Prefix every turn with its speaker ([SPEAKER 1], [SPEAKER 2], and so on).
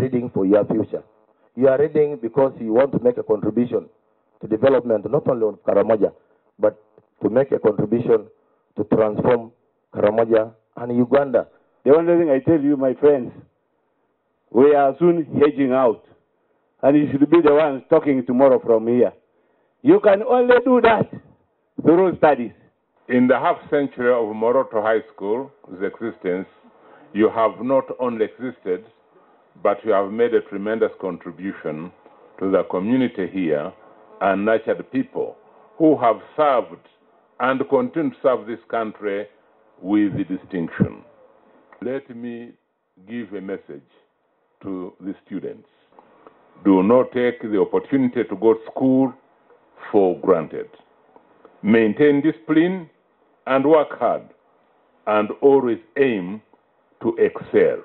[SPEAKER 1] reading for your future. You are reading because you want to make a contribution to development, not only of Karamoja, but to make a contribution to transform Karamoja and Uganda.
[SPEAKER 2] The only thing I tell you, my friends, we are soon hedging out. And you should be the ones talking tomorrow from here. You can only do that through studies.
[SPEAKER 3] In the half century of Moroto High School's existence, you have not only existed, but you have made a tremendous contribution to the community here and nurtured people who have served and continue to serve this country with distinction. Let me give a message to the students. Do not take the opportunity to go to school for granted. Maintain discipline and work hard, and always aim to excel.